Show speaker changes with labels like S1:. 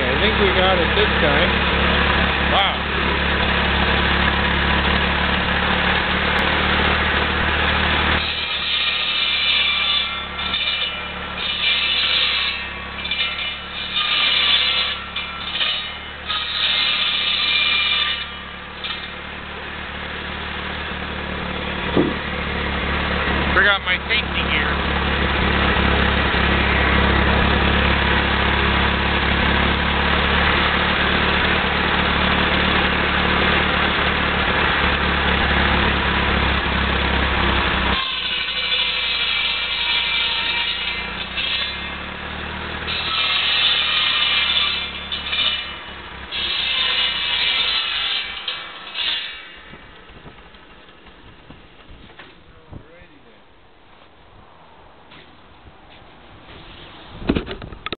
S1: I think we got it this time. Wow. Forgot my safety gear.